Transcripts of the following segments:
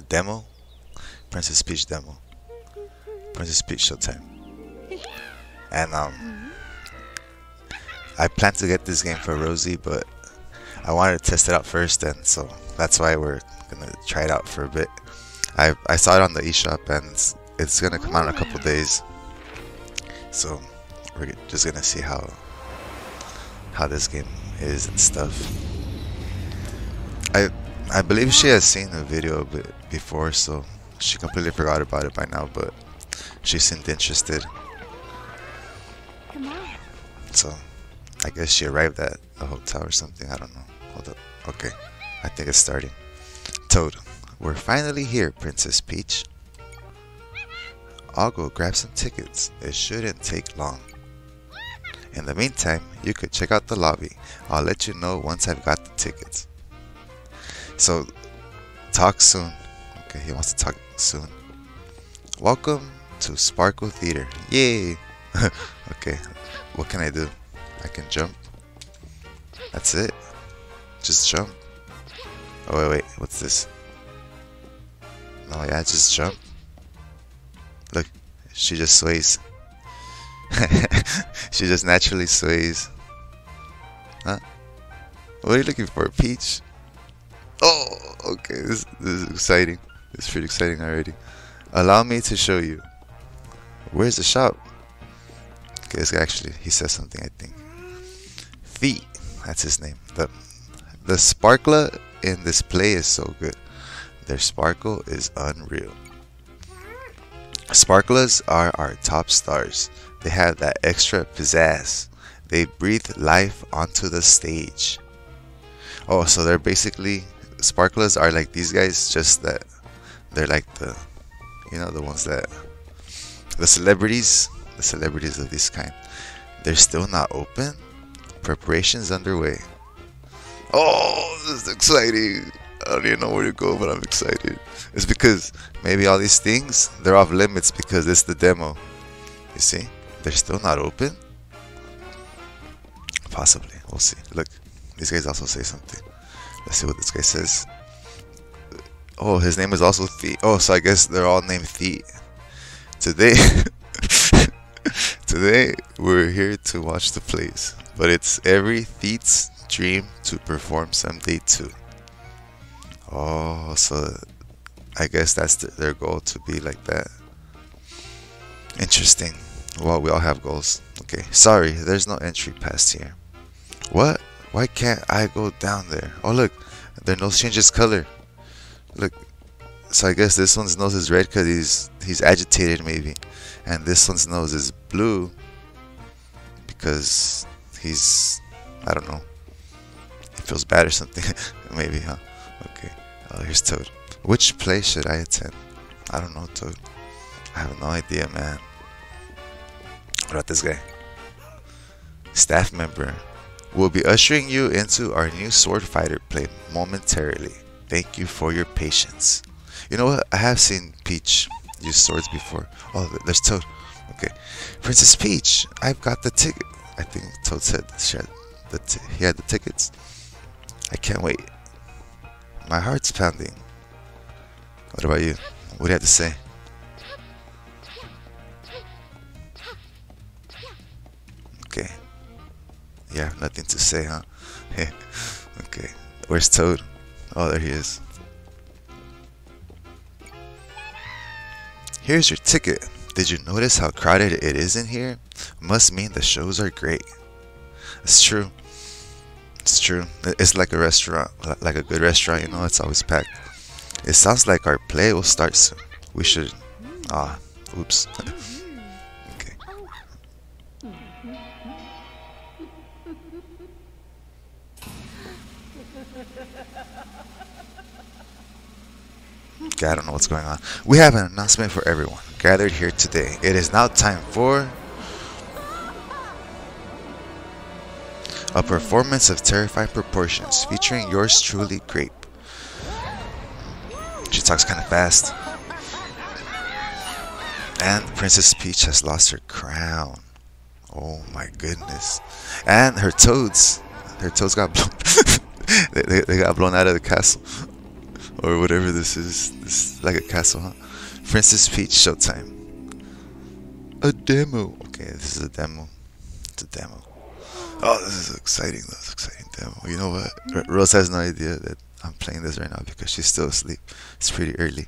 a demo, Princess Peach demo, Princess Peach Showtime, and um, I plan to get this game for Rosie, but I wanted to test it out first, and so that's why we're gonna try it out for a bit. I I saw it on the eShop, and it's, it's gonna come out in a couple days, so we're just gonna see how how this game is and stuff. I I believe she has seen the video of it before, so she completely forgot about it by now, but she seemed interested. So I guess she arrived at a hotel or something. I don't know. Hold up. Okay. I think it's starting. Toad, we're finally here, Princess Peach. I'll go grab some tickets. It shouldn't take long. In the meantime, you could check out the lobby. I'll let you know once I've got the tickets. So, talk soon. Okay, he wants to talk soon. Welcome to Sparkle Theater. Yay! okay, what can I do? I can jump. That's it. Just jump. Oh wait, wait. What's this? Oh, yeah, just jump. Look, she just sways. she just naturally sways. Huh? What are you looking for? Peach? Oh, okay. This, this is exciting. It's pretty exciting already. Allow me to show you. Where's the shop? Okay, actually, he says something, I think. Theet. That's his name. The, the sparkler in this play is so good. Their sparkle is unreal. Sparklers are our top stars. They have that extra pizzazz. They breathe life onto the stage. Oh, so they're basically sparklers are like these guys, just that they're like the, you know, the ones that the celebrities, the celebrities of this kind. They're still not open. Preparations underway. Oh, this is exciting. I don't even know where to go, but I'm excited. It's because maybe all these things they're off limits because it's the demo. You see, they're still not open. Possibly, we'll see. Look, these guys also say something. Let's see what this guy says. Oh, his name is also Theet. Oh, so I guess they're all named Theet. Today, today we're here to watch the plays, but it's every Theet's dream to perform someday too. Oh, so I guess that's the, their goal to be like that. Interesting. Well, we all have goals. Okay, sorry, there's no entry past here. What? Why can't I go down there? Oh, look, their nose changes color. Look, so I guess this one's nose is red because he's he's agitated maybe, and this one's nose is blue because he's I don't know. He feels bad or something, maybe, huh? Okay. Oh, here's Toad. Which play should I attend? I don't know, Toad. I have no idea, man. What about this guy? Staff member. We'll be ushering you into our new sword fighter play momentarily. Thank you for your patience. You know what? I have seen Peach use swords before. Oh, there's Toad. Okay. Princess Peach, I've got the ticket. I think Toad said she had the he had the tickets. I can't wait. My heart's pounding. What about you? What do you have to say? Okay. Yeah, nothing to say, huh? okay. Where's Toad? Oh, there he is. Here's your ticket. Did you notice how crowded it is in here? Must mean the shows are great. It's true. It's true. It's like a restaurant, like a good restaurant, you know, it's always packed. It sounds like our play will start soon. We should. Ah, oops. Okay, I don't know what's going on. We have an announcement for everyone gathered here today. It is now time for a performance of terrifying proportions featuring yours truly, Grape. She talks kind of fast. And Princess Peach has lost her crown. Oh my goodness. And her toads. Her toads got blown. they, they, they got blown out of the castle. or whatever this is. This is like a castle, huh? Princess Peach Showtime. A demo. Okay, this is a demo. It's a demo. Oh, this is exciting. This is exciting demo. You know what? R- Rose has no idea that I'm playing this right now because she's still asleep. It's pretty early.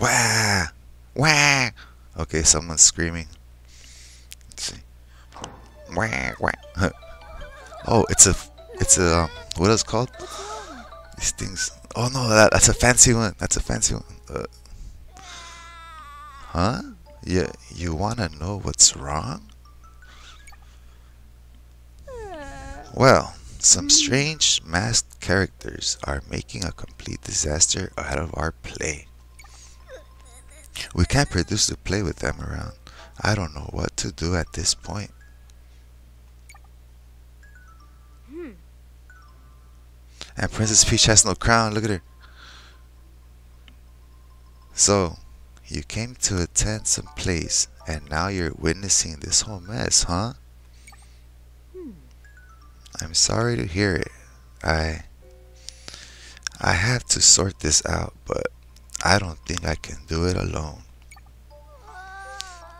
Wah! Wah! Okay, someone's screaming. Let's see. Wah, wah. oh, it's a, it's a, what is it called? These things. Oh no, that, that's a fancy one. That's a fancy one. Uh, huh? Yeah, you wanna know what's wrong? Well, some strange masked characters are making a complete disaster out of our play. We can't produce the play with them around. I don't know what to do at this point. And Princess Peach has no crown. Look at her. So, you came to attend some plays, and now you're witnessing this whole mess, huh? I'm sorry to hear it. I I have to sort this out, but I don't think I can do it alone.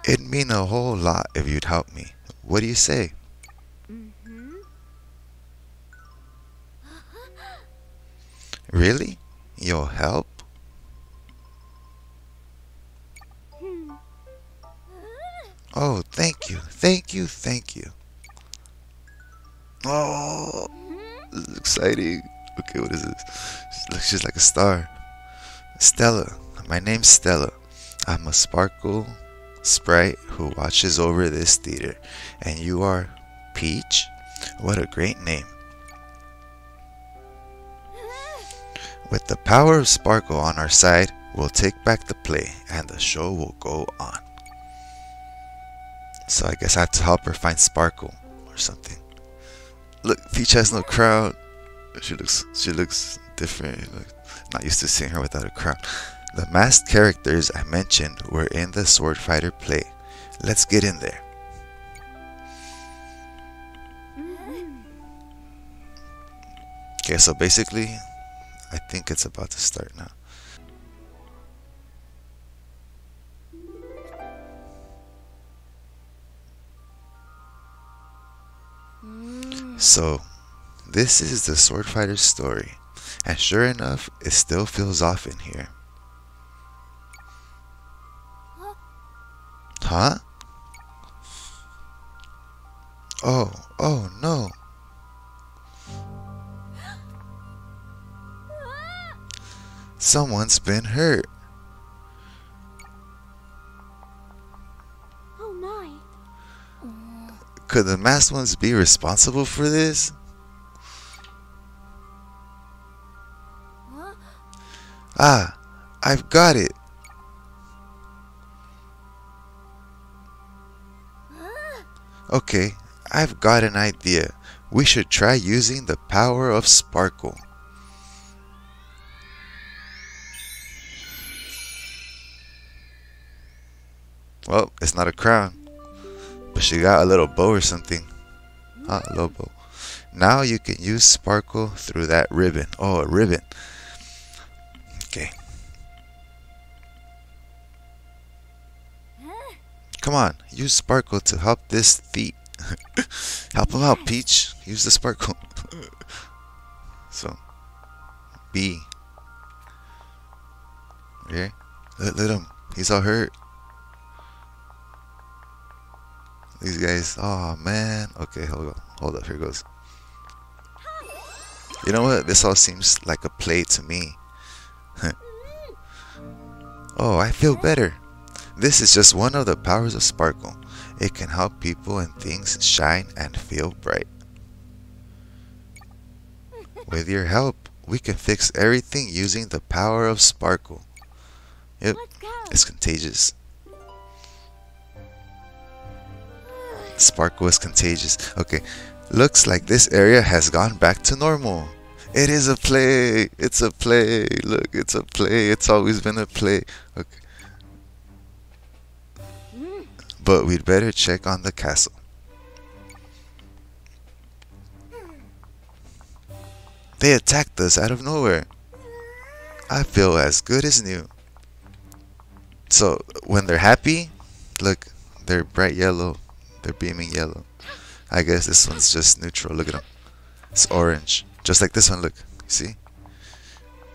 It'd mean a whole lot if you'd help me. What do you say? Really? You'll help? Oh, thank you, thank you, thank you. Oh, this is exciting. Okay, what is this? She looks just like a star. Stella. My name's Stella. I'm a sparkle sprite who watches over this theater. And you are Peach? What a great name. With the power of Sparkle on our side, we'll take back the play and the show will go on. So I guess I have to help her find Sparkle or something. Look, Peach has no crown. She looks she looks different. Not used to seeing her without a crown. The masked characters I mentioned were in the Sword Fighter play. Let's get in there. Okay, so basically, I think it's about to start now. So, this is the Sword Fighter's story, and sure enough, it still feels off in here. Huh? Oh, oh no. Someone's been hurt. Oh my. Could the masked ones be responsible for this? Huh? Ah, I've got it. Okay, I've got an idea. We should try using the power of Sparkle. Not a crown, but she got a little bow or something. Ah, little bow. Now you can use Sparkle through that ribbon. Oh, a ribbon. Okay. Come on, use Sparkle to help this Theet. help him out, Peach. Use the Sparkle. so, B. Okay, let, let him. He's all hurt. These guys. Oh man. Okay, hold on. Hold up. Here goes. You know what? This all seems like a play to me. oh, I feel better. This is just one of the powers of Sparkle. It can help people and things shine and feel bright. With your help, we can fix everything using the power of Sparkle. Yep, it's contagious. Sparkle is contagious. Okay, looks like this area has gone back to normal. It is a play. It's a play. Look, it's a play. It's always been a play. Okay. But we'd better check on the castle. They attacked us out of nowhere. I feel as good as new. So when they're happy, look, they're bright yellow. They're beaming yellow. I guess this one's just neutral. Look at them. It's orange. Just like this one, look. See?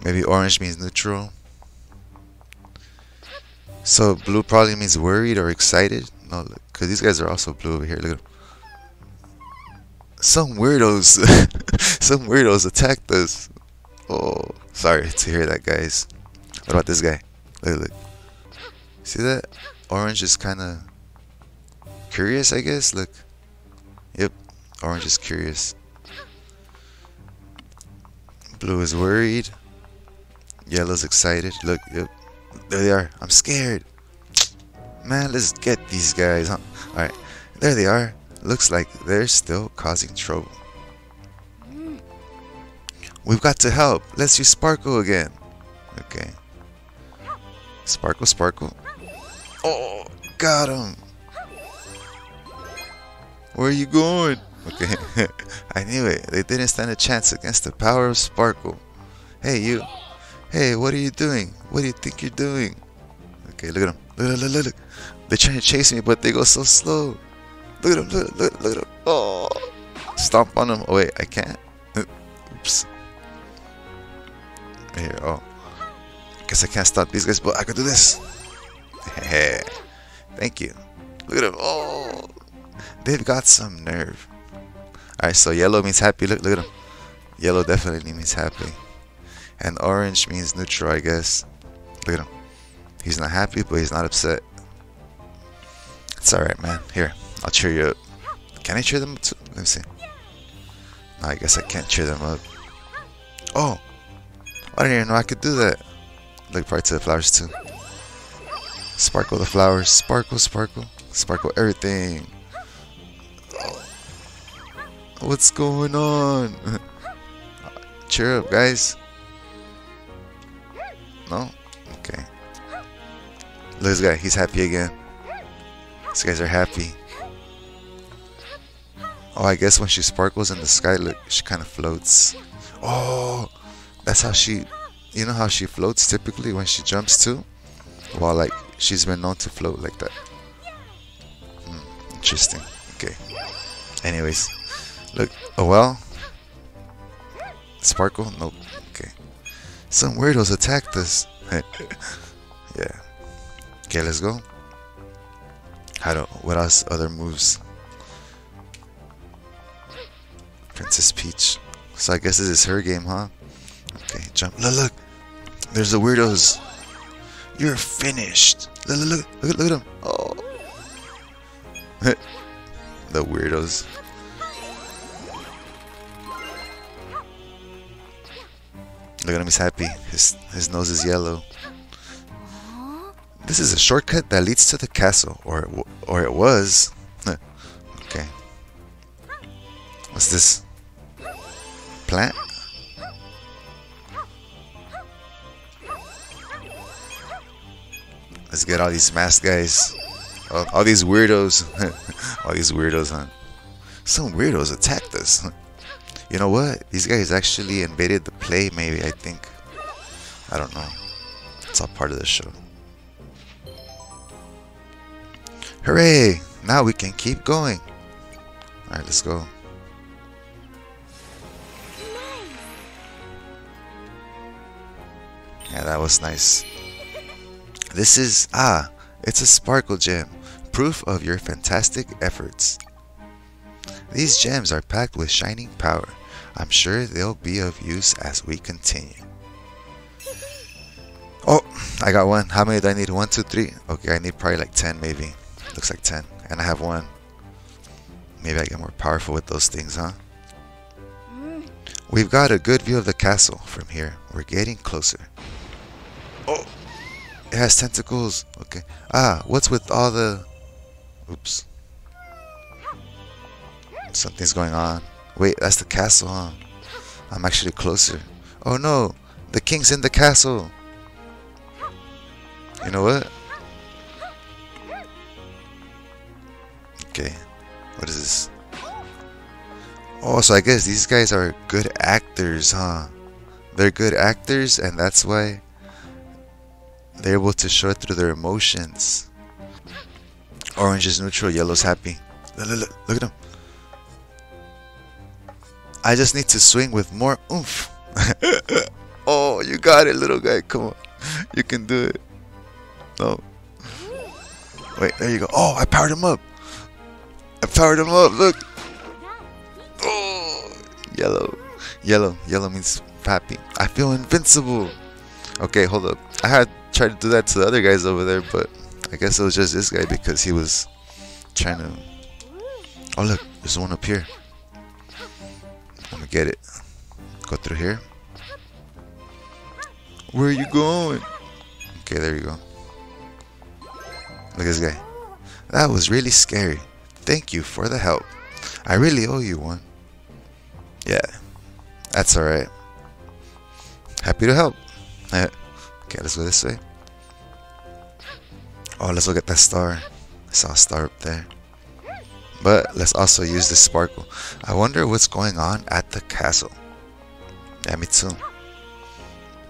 Maybe orange means neutral. So blue probably means worried or excited. No, look, because these guys are also blue over here. Look at them. Some weirdos, some weirdos attacked us. Oh, sorry to hear that, guys. What about this guy? Look, at look. See that? Orange is kind of curious, I guess. Look. Yep, orange is curious. Blue is worried. Yellow's excited. Look, yep. There they are. I'm scared. Man, let's get these guys, huh? Alright, there they are. Looks like they're still causing trouble. We've got to help. Let's use Sparkle again. Okay. Sparkle, Sparkle. Oh, got him. Where are you going? Okay. I knew it. They didn't stand a chance against the power of Sparkle. Hey, you. Hey, what are you doing? What do you think you're doing? Okay, look at them. Look, look, look, look. They're trying to chase me, but they go so slow. Look at them. Look, look, look at them. Oh. Stomp on them. Oh, wait, I can't. Oops. Here, oh. Guess I can't stop these guys, but I can do this. Thank you. Look at them. Oh. They've got some nerve. Alright, so yellow means happy. Look, look at them. Yellow definitely means happy. And orange means neutral, I guess. Look at him. He's not happy, but he's not upset. It's alright, man. Here, I'll cheer you up. Can I cheer them up too? Let me see. No, I guess I can't cheer them up. Oh! I didn't even know I could do that. Look right to the flowers too. Sparkle the flowers. Sparkle, sparkle. Sparkle everything. What's going on? cheer up, guys. No? Okay. Look at this guy. He's happy again. These guys are happy. Oh, I guess when she sparkles in the sky, look, she kind of floats. Oh, that's how she, you know how she floats typically when she jumps too? Well, like, she's been known to float like that. Hmm, interesting. Okay. Anyways, look. Oh, well. Sparkle? Nope. Okay. Some weirdos attacked us. yeah. Okay, let's go. How do, what else other moves? Princess Peach. So I guess this is her game, huh? Okay, jump. Look, look. There's the weirdos. You're finished. Look, look, look, look, look at them. Oh. the weirdos. Look at him, he's happy. His his nose is yellow. This is a shortcut that leads to the castle, or it or it was. okay. What's this? Plant? Let's get all these masked guys. All, all these weirdos. all these weirdos, huh? Some weirdos attacked us. You know what? These guys actually invaded the play, maybe, I think. I don't know. It's all part of the show. Hooray! Now we can keep going. Alright, let's go. Yeah, that was nice. This is, ah, it's a sparkle gem. Proof of your fantastic efforts. These gems are packed with shining power. I'm sure they'll be of use as we continue. Oh, I got one. How many do I need? One, two, three. Okay, I need probably like 10 maybe. Looks like 10. And I have one. Maybe I get more powerful with those things, huh? We've got a good view of the castle from here. We're getting closer. Oh! It has tentacles. Okay. Ah, what's with all the... Oops. Something's going on. Wait, that's the castle, huh? I'm actually closer. Oh no! The king's in the castle! You know what? Okay. What is this? Oh, so I guess these guys are good actors, huh? They're good actors, and that's why they're able to show it through their emotions. Orange is neutral, yellow's happy. Look, look, look, look at him. I just need to swing with more oomph. oh, you got it, little guy. Come on. You can do it. No. Wait, there you go. Oh, I powered him up. I powered him up. Look. Oh, yellow. Yellow. Yellow means happy. I feel invincible. Okay, hold up. I had tried to do that to the other guys over there, but I guess it was just this guy because he was trying to. Oh, look. There's one up here. Get it. Go through here. Where are you going? Okay, there you go. Look at this guy. That was really scary. Thank you for the help. I really owe you one. Yeah, that's alright. Happy to help. Okay, let's go this way. Oh, let's look at that star. I saw a star up there. But let's also use this sparkle. I wonder what's going on at the castle. Yeah, me too.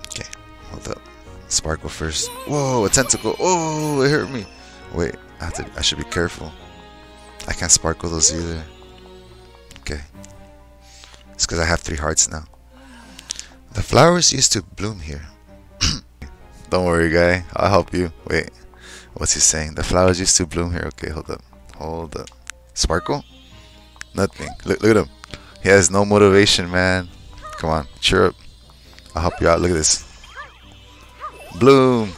Okay, hold up. Sparkle first. Whoa, a tentacle. Oh, it hurt me. Wait, I have to. I should be careful. I can't sparkle those either. Okay. It's because I have three hearts now. The flowers used to bloom here. Don't worry, guy. I'll help you. Wait. What's he saying? The flowers used to bloom here. Okay, hold up. Hold up. Sparkle? Nothing. Look, look at him. He has no motivation, man. Come on, cheer up. I'll help you out. Look at this. Bloom.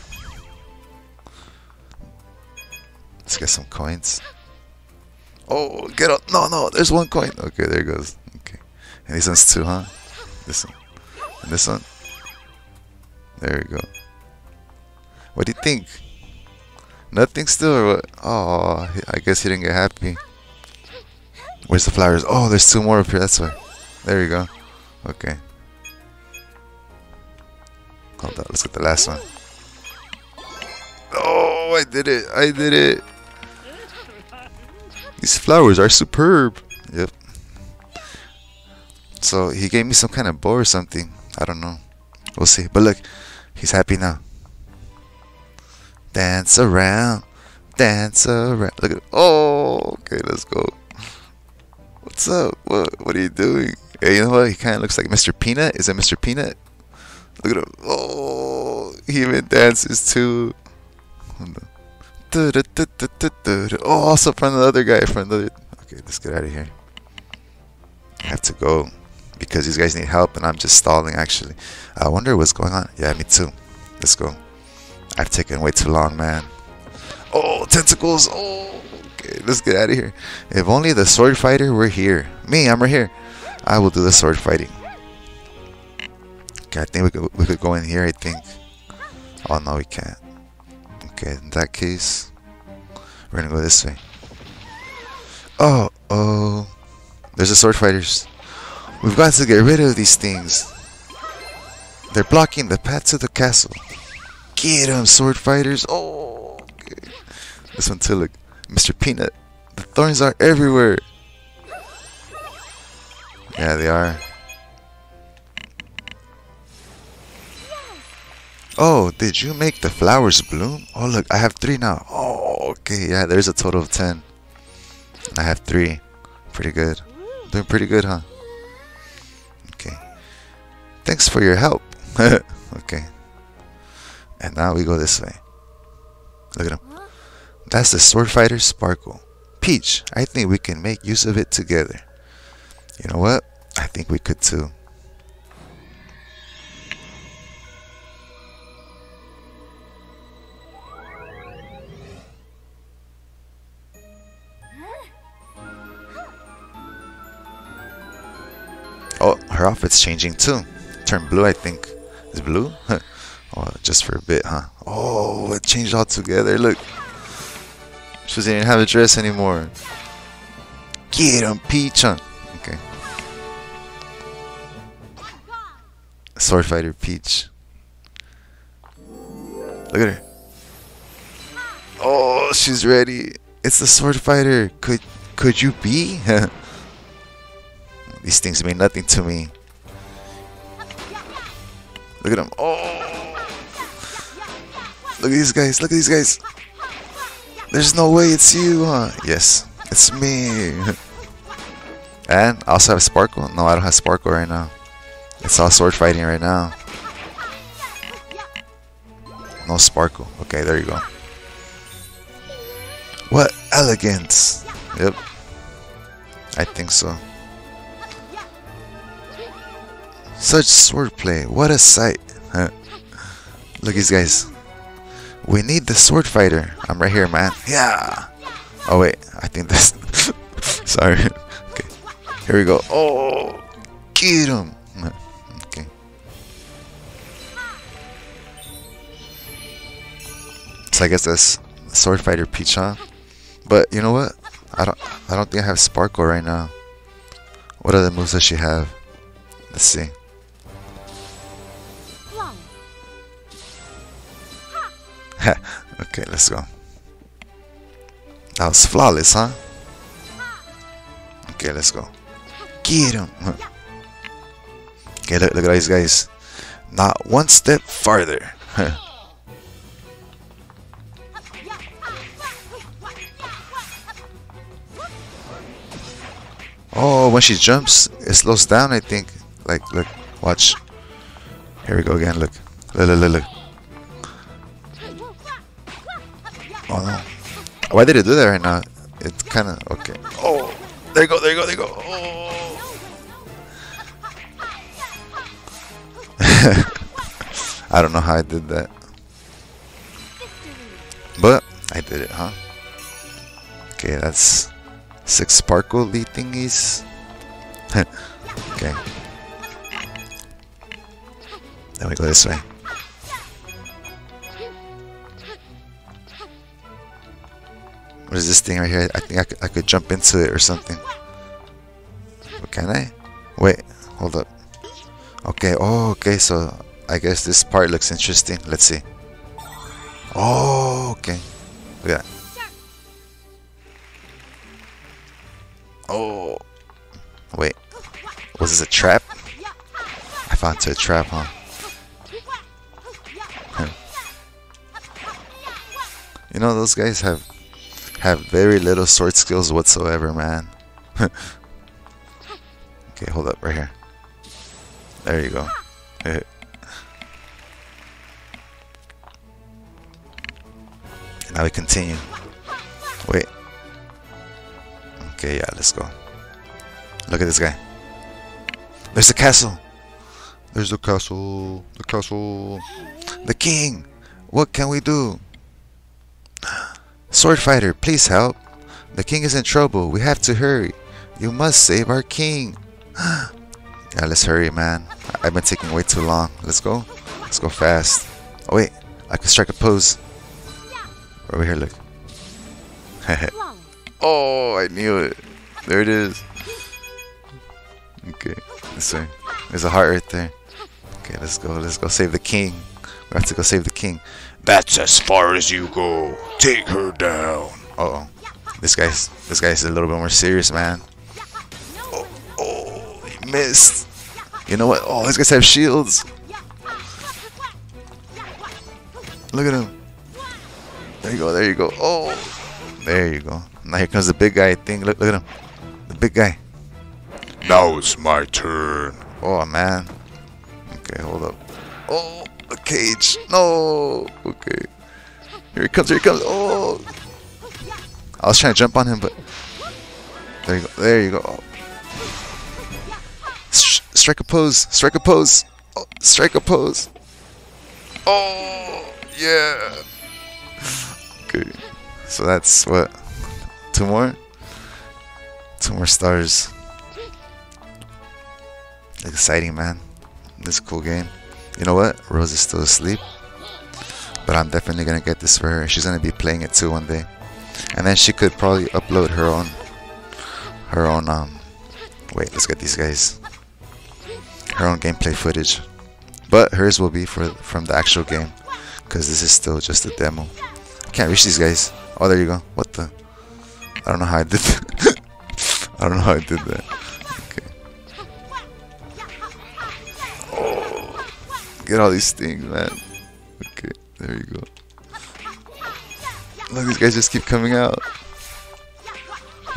Let's get some coins. Oh, get up. No, no, there's one coin. Okay, there it goes. Okay. And these ones too, huh? This one. And this one. There you go. What do you think? Nothing still or what? Oh, I guess he didn't get happy. Where's the flowers? Oh, there's two more up here. That's why. There you go. Okay. Hold on. Let's get the last one. Oh, I did it. I did it. These flowers are superb. Yep. So he gave me some kind of bow or something. I don't know. We'll see. But look, he's happy now. Dance around. Dance around. Look at Oh, okay, let's go. What's up? What what are you doing? Hey, you know what? He kind of looks like Mr. Peanut. Is it Mr. Peanut? Look at him. Oh, he even dances too. Oh, also from the other guy. From the. Okay, let's get out of here. I have to go because these guys need help and I'm just stalling actually. I wonder what's going on. Yeah, me too. Let's go. I've taken way too long, man. Oh, tentacles. Oh. Let's get out of here. If only the sword fighter were here. Me, I'm right here. I will do the sword fighting. Okay, I think we could, we could go in here, I think. Oh, no, we can't. Okay, in that case, we're gonna go this way. Oh, oh. There's the sword fighters. We've got to get rid of these things. They're blocking the path to the castle. Get them, sword fighters. Oh, okay. This one too, look. Mr. Peanut. The thorns are everywhere. Yeah, they are. Oh, did you make the flowers bloom? Oh, look, I have three now. Oh, okay. Yeah, there's a total of ten. I have three. Pretty good. Doing pretty good, huh? Okay. Thanks for your help. okay. And now we go this way. Look at him. That's the sword fighter Sparkle. Peach, I think we can make use of it together. You know what? I think we could too. Oh, her outfit's changing too. Turned blue, I think. Is blue? oh, just for a bit, huh? Oh, it changed altogether. Look. She didn't have a dress anymore. Get him, Peach. Okay. Sword fighter Peach. Look at her. Oh, she's ready. It's the sword fighter. Could could you be? These things mean nothing to me. Look at him. Oh. Look at these guys. Look at these guys. There's no way it's you, huh? Yes, it's me. and I also have Sparkle. No, I don't have Sparkle right now. It's all sword fighting right now. No Sparkle. Okay, there you go. What elegance. Yep. I think so. Such swordplay. What a sight. Look at these guys. We need the sword fighter. I'm right here, man. Yeah. Oh wait, I think this. Sorry. Okay. Here we go. Oh, get him. Okay. So I guess that's sword fighter Peach, huh? But you know what? I don't. I don't think I have Sparkle right now. What other moves does she have? Let's see. Okay, let's go. That was flawless, huh? Okay, let's go. Get him. Okay, look, look at these guys. Not one step farther. oh, when she jumps, it slows down, I think. Like, look, watch. Here we go again, look. Look, look, look, look. Oh no. Why did it do that right now? It's kind of okay. Oh, there you go, there you go, there you go. Oh. I don't know how I did that. But I did it, huh? Okay, that's six sparkly thingies. okay. Then we go this way. What is this thing right here? I think I could, I could jump into it or something. But can I? Wait, hold up. Okay, oh, okay, so I guess this part looks interesting. Let's see. Oh, okay. Look at that. Oh. Wait. Was this a trap? I found it a trap, huh? You know, those guys have have very little sword skills whatsoever, man. okay, hold up right here. There you go. now we continue. Wait. Okay, yeah, let's go. Look at this guy. There's the castle. There's the castle. The castle. The king. What can we do? Sword fighter, please help. The king is in trouble. We have to hurry. You must save our king. yeah, let's hurry, man. I've been taking way too long. Let's go. Let's go fast. Oh, wait. I can strike a pose. Over here, look. oh, I knew it. There it is. Okay, this way. There's a heart right there. Okay, let's go. Let's go save the king. We have to go save the king. That's as far as you go. Take her down. Uh oh. This guy's this guy's a little bit more serious, man. Oh, oh, he missed. You know what? Oh, these guys have shields. Look at him. There you go. There you go. Oh, there you go. Now here comes the big guy thing. Look, look at him. The big guy. Now it's my turn. Oh man. Okay, hold up. Oh, cage. No. Okay. Here he comes. Here he comes. Oh. I was trying to jump on him, but there you go. There you go. Oh. strike a pose. Strike a pose. Oh, strike a pose. Oh, yeah. Okay. So that's what? Two more? Two more stars. Exciting, man. This cool game. You know what? Rose is still asleep. But I'm definitely gonna get this for her. She's gonna be playing it too one day. And then she could probably upload her own her own um wait, let's get these guys. Her own gameplay footage. But hers will be for from the actual game. Because this is still just a demo. I can't reach these guys. Oh there you go. What the I don't know how I did that. I don't know how I did that. Get all these things, man. Okay, there you go. Look, these guys just keep coming out.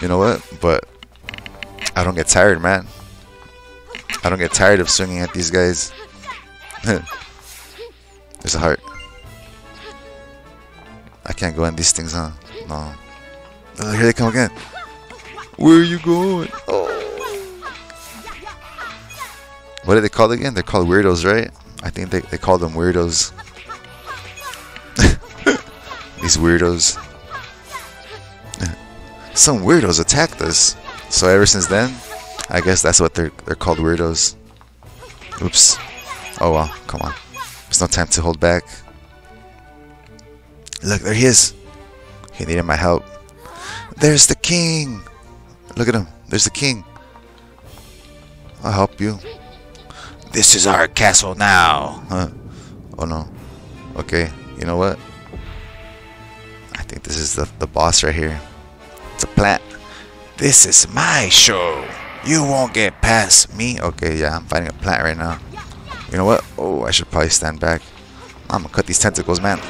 You know what? But I don't get tired, man. I don't get tired of swinging at these guys. There's a heart. I can't go in these things, huh? No. Oh, here they come again. Where are you going? Oh. What are they called again? They're called weirdos, right? I think they, they call them weirdos. These weirdos. Some weirdos attacked us. So ever since then, I guess that's what they're they're called weirdos. Oops. Oh well, come on. There's no time to hold back. Look, there he is. He needed my help. There's the king. Look at him. There's the king. I'll help you. This is our castle now. Huh? Oh no. Okay, you know what? I think this is the, the boss right here. It's a plant. This is my show. You won't get past me. Okay, yeah, I'm fighting a plant right now. You know what? Oh, I should probably stand back. I'm gonna cut these tentacles, man.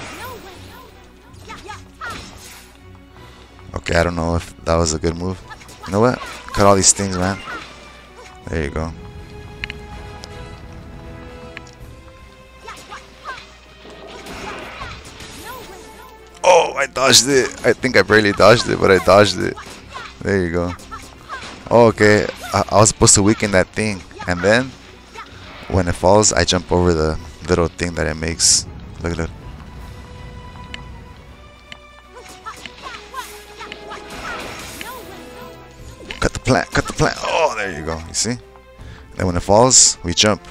Okay, I don't know if that was a good move. You know what? Cut all these things, man. There you go. Oh, I dodged it. I think I barely dodged it, but I dodged it. There you go. Oh, okay. I, I was supposed to weaken that thing. And then, when it falls, I jump over the little thing that it makes. Look at it. Cut the plant, cut the plant. Oh, there you go. You see? Then when it falls, we jump.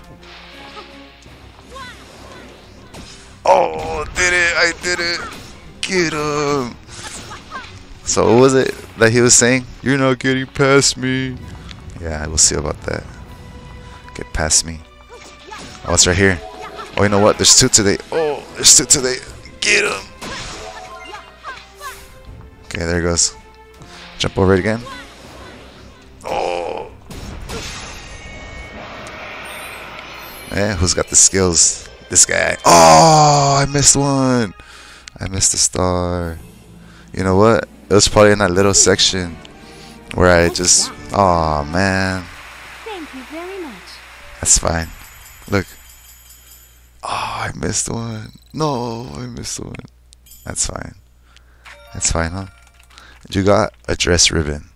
Oh, Get him. Um, so what was it that he was saying? You're not getting past me. Yeah, we'll see about that. Get past me. Oh, it's right here. Oh, you know what? There's two today. Oh, there's two today. Get him. Okay, there he goes. Jump over it again. Oh. Yeah, who's got the skills? This guy. Oh, I missed one. I missed the star. You know what? It was probably in that little section where I just. Oh man. Thank you very much. That's fine. Look. Oh, I missed one. No, I missed one. That's fine. That's fine, huh? You got a dress ribbon.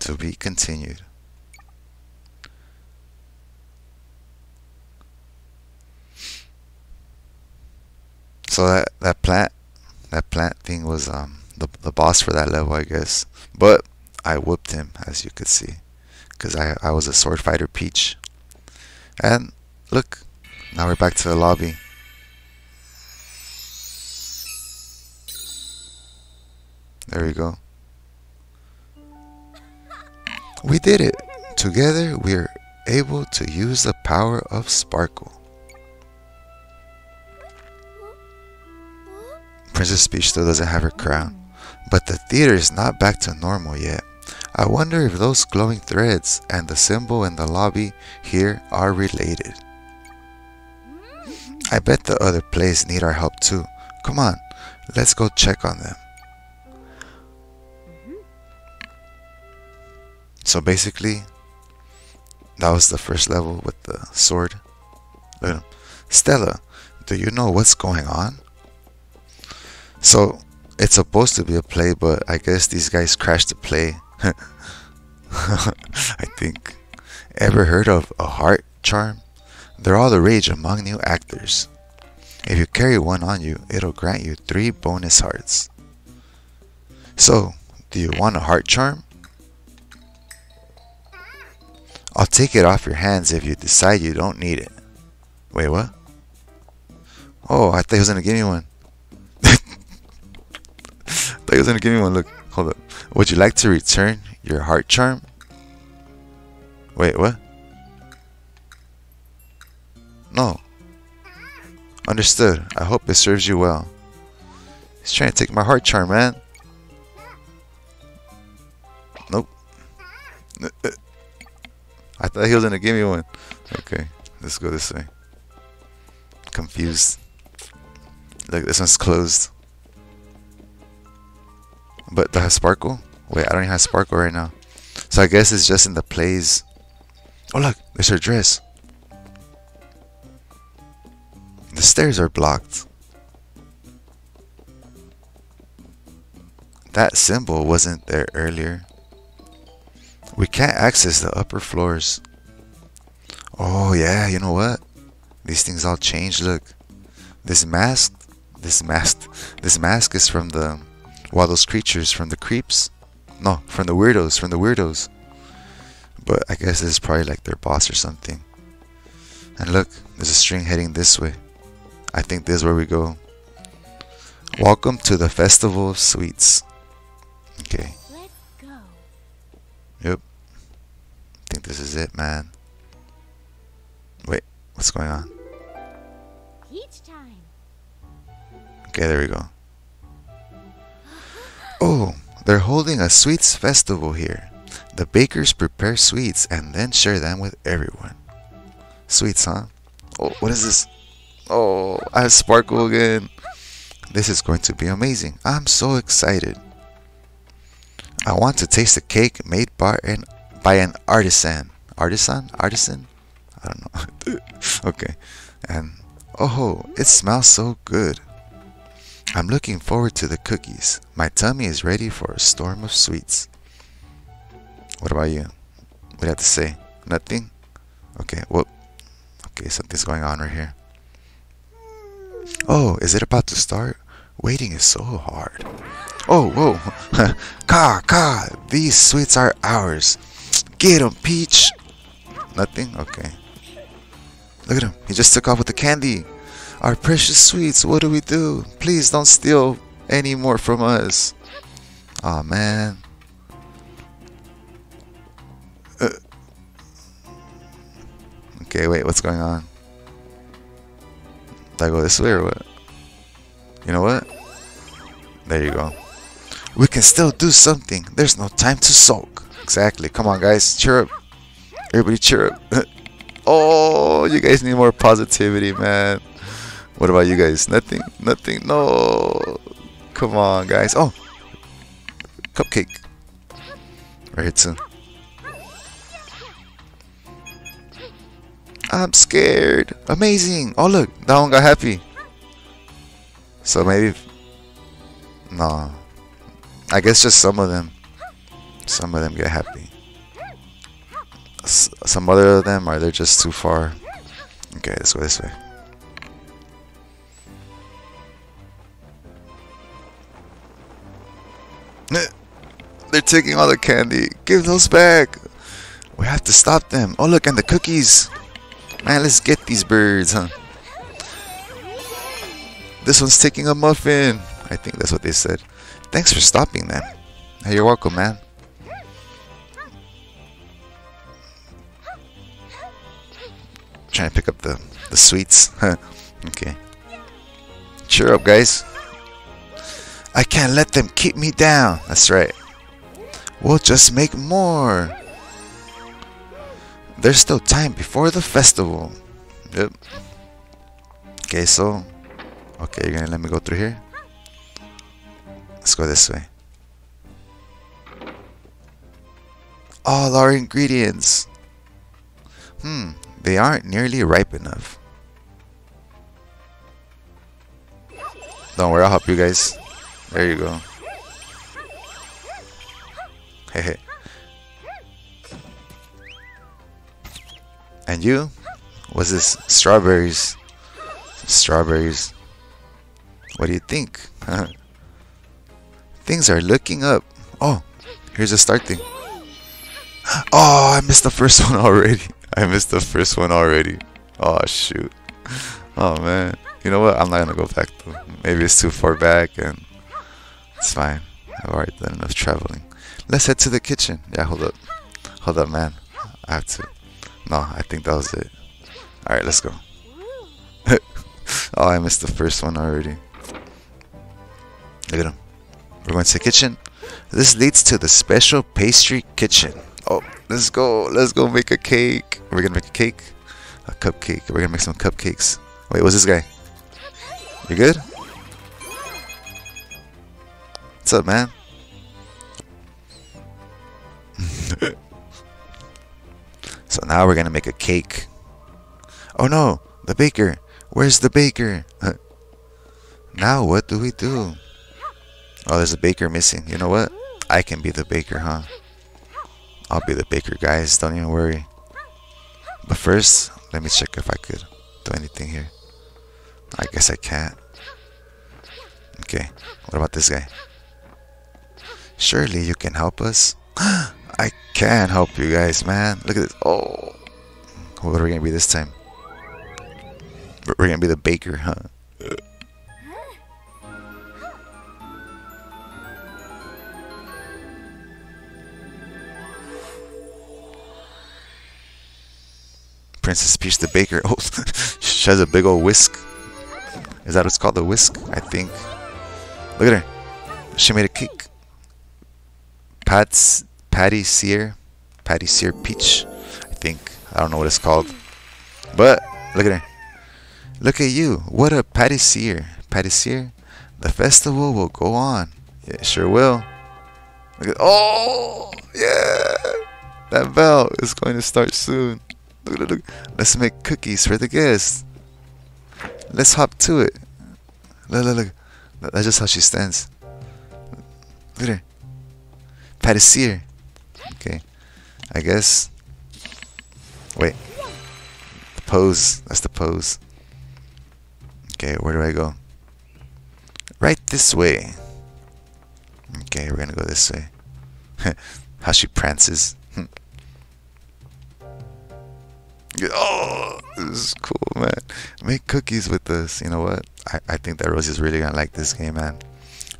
To be continued. So that that plant that plant thing was um the the boss for that level, I guess. But I whooped him, as you could see, because I I was a sword fighter Peach. And look, now we're back to the lobby. There we go. We did it! Together we're able to use the power of Sparkle. Princess Peach still doesn't have her crown, but the theater is not back to normal yet. I wonder if those glowing threads and the symbol in the lobby here are related. I bet the other plays need our help too. Come on, let's go check on them. So basically, that was the first level with the sword. Stella, do you know what's going on? So it's supposed to be a play, but I guess these guys crashed the play. I think. Ever heard of a heart charm? They're all the rage among new actors. If you carry one on you, it'll grant you three bonus hearts. So, do you want a heart charm? I'll take it off your hands if you decide you don't need it. Wait, what? Oh, I thought he was gonna give me one. Was gonna give me one. Look, hold up. Would you like to return your heart charm? Wait, what? No. Understood. I hope it serves you well. He's trying to take my heart charm, man. Nope. I thought he was gonna give me one. Okay. let's go this way. Confused. Look, this one's closed. But has sparkle? Wait, I don't even have sparkle right now. So I guess it's just in the plays. Oh look, there's her dress. The stairs are blocked. That symbol wasn't there earlier. We can't access the upper floors. Oh yeah, you know what? These things all changed. Look, this mask, this mask, this mask is from the, well, those creatures from the creeps. No, from the weirdos, from the weirdos. But I guess this is probably like their boss or something. And look, there's a string heading this way. I think this is where we go. Welcome to the Festival of Sweets. Okay. Let's go. Yep. I think this is it, man. Wait, what's going on? Peach time. Okay, there we go. Oh, they're holding a sweets festival here. The bakers prepare sweets and then share them with everyone. Sweets, huh? Oh, what is this? Oh, I have sparkle again. This is going to be amazing. I'm so excited. I want to taste a cake made by an by an artisan. Artisan? Artisan? I don't know. okay. And oh, it smells so good. I'm looking forward to the cookies. My tummy is ready for a storm of sweets. What about you? What do you have to say? Nothing? Okay, well, okay, something's going on right here. Oh, is it about to start? Waiting is so hard. Oh, whoa. Ka, ka, these sweets are ours. Get 'em, Peach. Nothing? Okay. Look at him. He just took off with the candy. Our precious sweets, what do we do? Please don't steal any more from us. Aw, oh, man. Uh. Okay, wait, what's going on? Did I go this way or what? You know what? There you go. We can still do something. There's no time to sulk. Exactly. Come on, guys. Cheer up. Everybody cheer up. oh, you guys need more positivity, man. What about you guys? Nothing? Nothing? No. Come on, guys. Oh. Cupcake. Right here, too. I'm scared. Amazing. Oh, look. That one got happy. So maybe... No. I guess just some of them. Some of them get happy. S some other of them, are they just too far? Okay, let's go this way. They're taking all the candy. Give those back. We have to stop them. Oh, look, and the cookies. Man, let's get these birds, huh? This one's taking a muffin. I think that's what they said. Thanks for stopping, them. Hey, you're welcome, man. Trying to pick up the, the sweets. okay. Cheer up, guys. I can't let them keep me down. That's right. We'll just make more. There's still time before the festival. Yep. Okay, so... Okay, you're gonna let me go through here? Let's go this way. All our ingredients. Hmm, they aren't nearly ripe enough. Don't worry, I'll help you guys. There you go. Hey, And you? What's this? Strawberries. Strawberries. What do you think? Things are looking up. Oh, here's a start thing. Oh, I missed the first one already. I missed the first one already. Oh, shoot. Oh, man. You know what? I'm not going to go back, though. Maybe it's too far back, and it's fine. I've already done enough traveling. Let's head to the kitchen. Yeah, hold up. Hold up, man. I have to. No, I think that was it. Alright, let's go. oh, I missed the first one already. Look at him. We're going to the kitchen. This leads to the special pastry kitchen. Oh, let's go. Let's go make a cake. We're going to make a cake. a cupcake. We're gonna make some cupcakes. Wait, what's this guy? You good? What's up, man? so now we're gonna make a cake. Oh no, the baker. Where's the baker? now what do we do? Oh, there's a baker missing. You know what? I can be the baker, huh? I'll be the baker, guys. Don't even worry. But first, let me check if I could do anything here. I guess I can't. Okay, what about this guy? Surely you can help us? I can help you guys, man. Look at this. Oh. What are we gonna be this time? We're gonna be the baker, huh? Princess Peach the baker. Oh, she has a big old whisk. Is that what's called? The whisk? I think. Look at her. She made a cake. Pat's Patty Sear. Patty Sear Peach. I think. I don't know what it's called. But look at her. Look at you. What a Patty Sear. Patty Sear. The festival will go on. It sure will. At, oh, yeah. That bell is going to start soon. Look, look, look. Let's make cookies for the guests. Let's hop to it. Look, look, look. That's just how she stands. Look at her. Patissier. Okay. I guess. Wait. The pose. That's the pose. Okay, where do I go? Right this way. Okay, we're gonna go this way. how she prances. Oh, this is cool, man. Make cookies with us. You know what? I, I think that Rosie's really gonna like this game, man.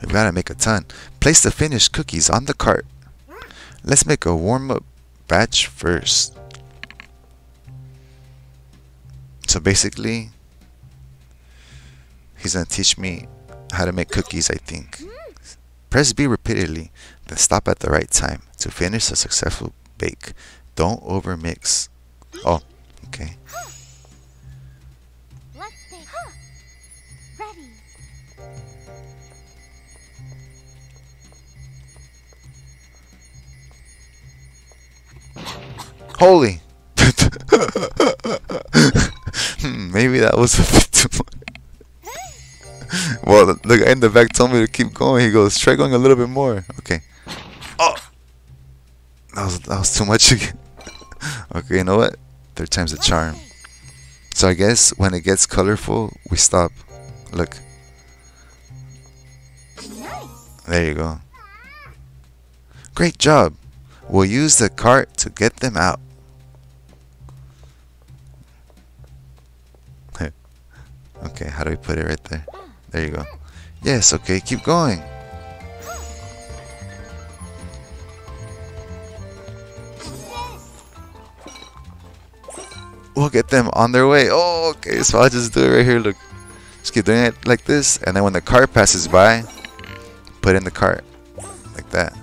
We've gotta make a ton. Place the finished cookies on the cart. Let's make a warm-up batch first. So basically, he's gonna teach me how to make cookies, I think. Press B repeatedly, then stop at the right time to finish a successful bake. Don't overmix. Oh, Okay. Holy. Hmm, maybe that was a bit too much. well, the, guy in the back told me to keep going. He goes, try going a little bit more. Okay. Oh. That was, that was too much again. okay, you know what? Third time's a charm. So I guess when it gets colorful, we stop. Look. There you go. Great job. We'll use the cart to get them out. Okay, how do we put it right there? There you go. Yes, okay, keep going. we'll get them on their way. Oh, okay, so I'll just do it right here. Look, just keep doing it like this, and then when the car passes by, put in the cart like that.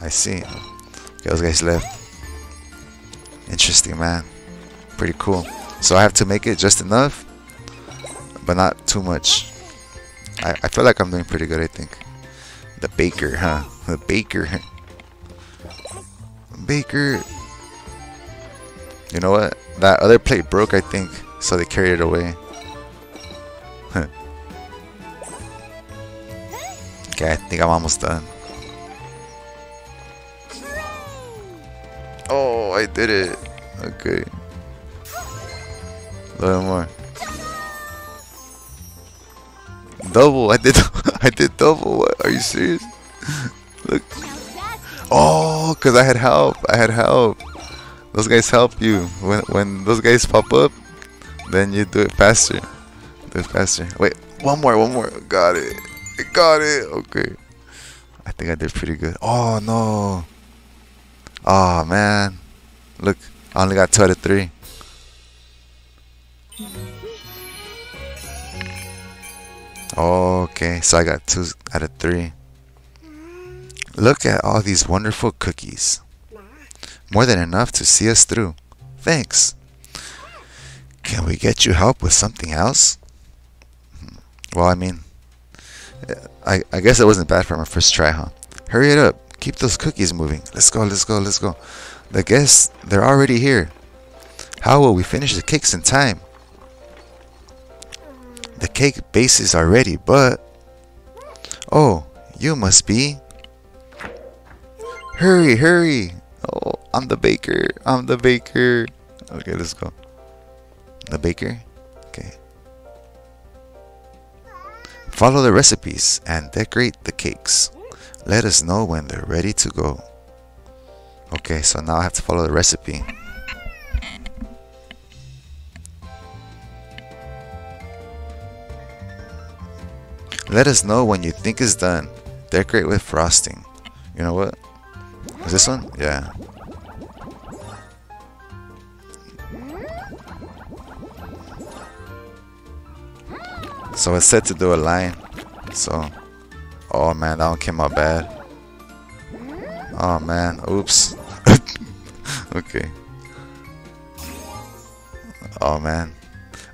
I see. Okay, those guys left. Interesting, man. Pretty cool. So I have to make it just enough, but not too much. I, I feel like I'm doing pretty good, I think. The baker, huh? The baker. Baker. You know what? That other plate broke, I think, so they carried it away. okay, I think I'm almost done. Oh, I did it. Okay. A little more. Double. I did. I did double. What? Are you serious? Look. Oh, cause I had help. I had help. Those guys help you. When when those guys pop up, then you do it faster. Do it faster. Wait, one more, one more. Got it. I got it. Okay. I think I did pretty good. Oh no. Oh man. Look, I only got two out of three. Okay, so I got two out of three. Look at all these wonderful cookies. More than enough to see us through. Thanks. Can we get you help with something else? Well, I mean, I, I guess it wasn't bad for my first try, huh? Hurry it up. Keep those cookies moving. Let's go, let's go, let's go. The guests, they're already here. How will we finish the cakes in time? The cake bases are ready, but... Oh, you must be... Hurry, hurry! Oh, I'm the baker. I'm the baker. Okay, let's go. The baker? Okay. Follow the recipes and decorate the cakes. Let us know when they're ready to go. Okay, so now I have to follow the recipe. Let us know when you think it's done. Decorate with frosting. You know what? Is this one? Yeah. So it's set to do a line. So, oh man, that one came out bad. Oh man, oops. okay. Oh man.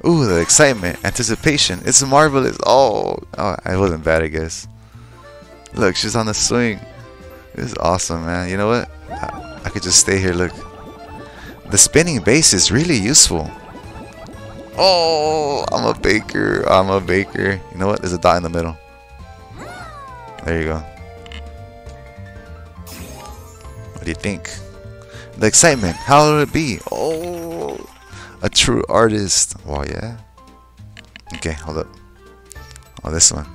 Ooh, the excitement, anticipation. It's marvelous. Oh, oh, I wasn't bad, I guess. Look, she's on the swing. This is awesome, man. You know what? I, I could just stay here, look. The spinning base is really useful. Oh, I'm a baker. I'm a baker. You know what? There's a dot in the middle. There you go. What do you think? The excitement. How will it be? Oh, a true artist. Well, yeah. Okay, hold up. Oh, this one.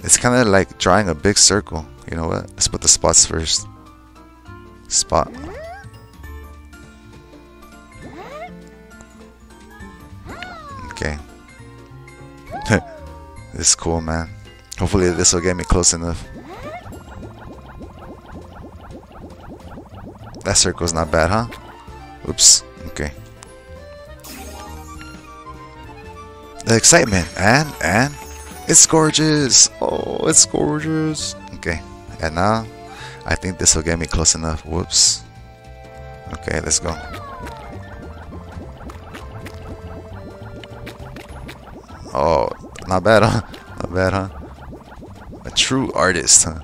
It's kind of like drawing a big circle. You know what? Let's put the spots first. Spot. Okay. this is cool, man. Hopefully this will get me close enough. That circle's not bad, huh? Oops. Okay. The excitement, and, and, it's gorgeous. Oh, it's gorgeous. Okay. And now, I think this will get me close enough. Whoops. Okay, let's go. Oh, not bad, huh? Not bad, huh? A true artist, huh?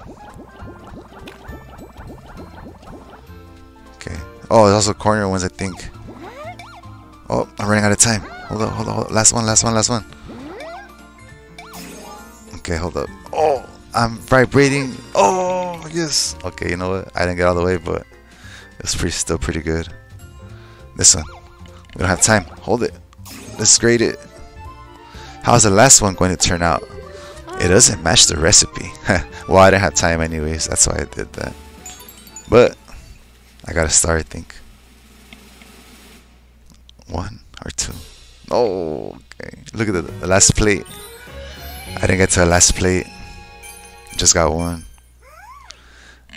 Okay. Oh, there's also corner ones, I think. Oh, I'm running out of time. Hold up, hold up, hold up. Last one, last one, last one. Okay, hold up. Oh, I'm vibrating. Oh, yes. Okay, you know what? I didn't get all the way, but it's pretty, still pretty good. This one. We don't have time. Hold it. Let's grade it. How's the last one going to turn out? It doesn't match the recipe. well, I didn't have time anyways. That's why I did that. But I got to start, I think. One or two. Oh, okay. Look at the, the last plate. I didn't get to the last plate. Just got one.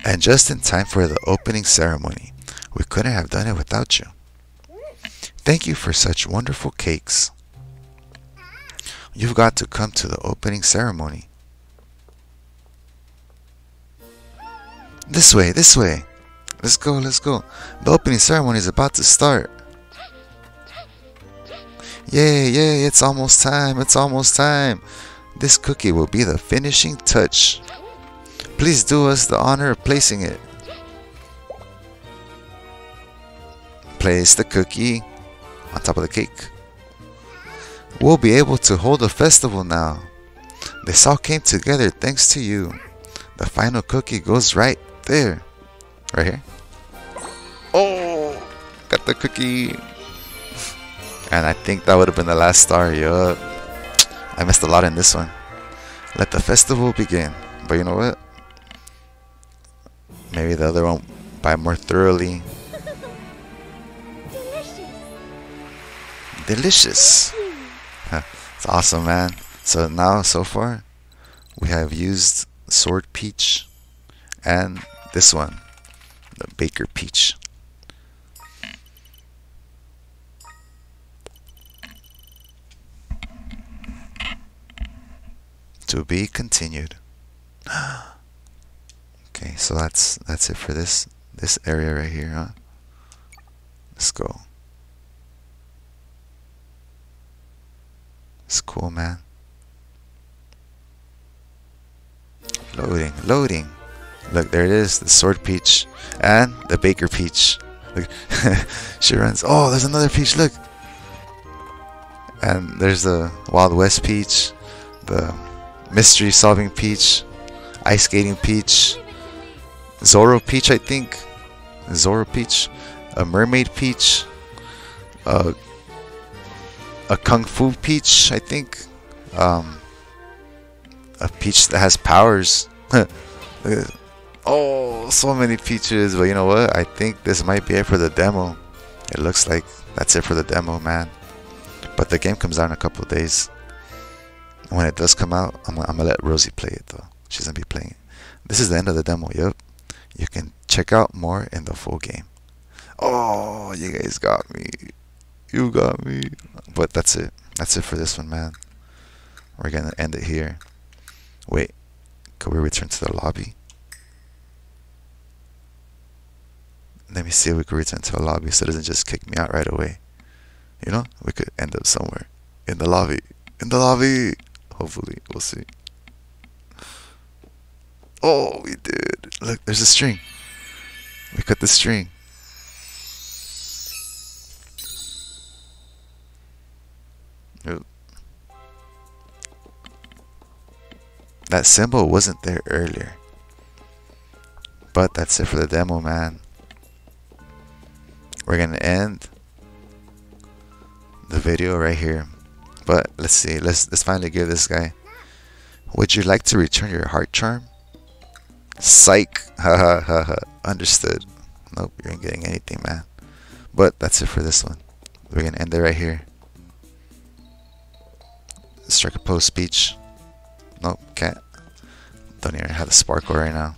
And just in time for the opening ceremony. We couldn't have done it without you. Thank you for such wonderful cakes. You've got to come to the opening ceremony. This way, this way. Let's go, let's go. The opening ceremony is about to start. Yay, yay, it's almost time, it's almost time. This cookie will be the finishing touch. Please do us the honor of placing it. Place the cookie on top of the cake. We'll be able to hold a festival now. This all came together thanks to you. The final cookie goes right there. Right here. Oh, got the cookie. And I think that would have been the last star. Yup. I missed a lot in this one. Let the festival begin. But you know what? Maybe the other one by more thoroughly. Delicious. Delicious. It's awesome, man. So now, so far, we have used Sword Peach and this one, the Baker Peach. To be continued. okay, so that's that's it for this this area right here, huh? Let's go. It's cool, man. Loading, loading. Look, there it is, the Sword Peach and the Baker Peach. Look, she runs. Oh, there's another Peach. Look, and there's the Wild West Peach, the Mystery Solving Peach, Ice Skating Peach, Zorro Peach, I think. Zorro Peach, a Mermaid Peach, a a Kung Fu Peach, I think. Um, a Peach that has powers. oh, so many peaches, but you know what? I think this might be it for the demo. It looks like that's it for the demo, man. But the game comes out in a couple days. When it does come out, I'm, I'm gonna let Rosie play it though. She's gonna be playing it. This is the end of the demo. Yep. You can check out more in the full game. Oh, you guys got me. You got me. But that's it. That's it for this one, man. We're gonna end it here. Wait, could we return to the lobby? Let me see if we could return to a lobby so it doesn't just kick me out right away. You know, we could end up somewhere in the lobby. In the lobby. Hopefully, we'll see. Oh, we did. Look, there's a string. We cut the string. That symbol wasn't there earlier. But that's it for the demo, man. We're gonna end the video right here. But let's see. Let's let's finally give this guy. Would you like to return your heart charm? Psych. Ha ha ha ha. Understood. Nope, you ain't getting anything, man. But that's it for this one. We're gonna end it right here. Strike a pose speech. Nope, can't. Don't even have the sparkle right now.